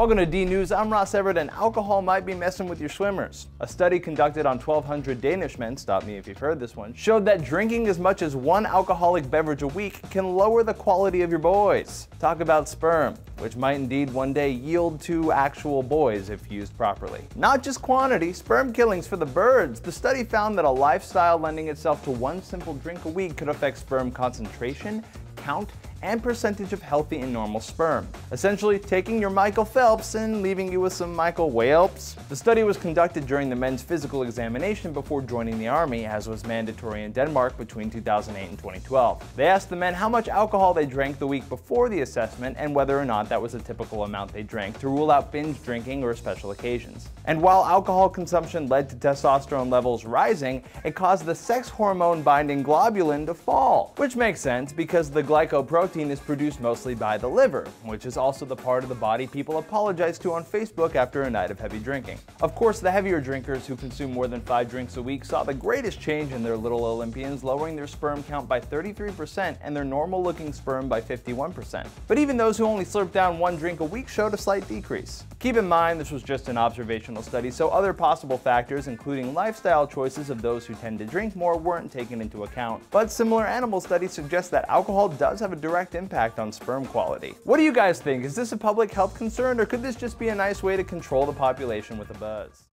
Welcome to D News. I'm Ross Everett, and alcohol might be messing with your swimmers. A study conducted on 1,200 Danish men, stop me if you've heard this one, showed that drinking as much as one alcoholic beverage a week can lower the quality of your boys. Talk about sperm, which might indeed one day yield to actual boys if used properly. Not just quantity, sperm killings for the birds. The study found that a lifestyle lending itself to one simple drink a week could affect sperm concentration, count, and percentage of healthy and normal sperm. Essentially, taking your Michael Phelps and leaving you with some Michael Whelps. The study was conducted during the men's physical examination before joining the army, as was mandatory in Denmark between 2008 and 2012. They asked the men how much alcohol they drank the week before the assessment and whether or not that was a typical amount they drank to rule out binge drinking or special occasions. And while alcohol consumption led to testosterone levels rising, it caused the sex hormone binding globulin to fall, which makes sense because the glycoprotein protein is produced mostly by the liver, which is also the part of the body people apologize to on Facebook after a night of heavy drinking. Of course, the heavier drinkers who consume more than 5 drinks a week saw the greatest change in their little Olympians, lowering their sperm count by 33% and their normal looking sperm by 51%. But even those who only slurped down one drink a week showed a slight decrease. Keep in mind this was just an observational study, so other possible factors, including lifestyle choices of those who tend to drink more, weren't taken into account. But similar animal studies suggest that alcohol does have a direct impact on sperm quality. What do you guys think? Is this a public health concern or could this just be a nice way to control the population with a buzz?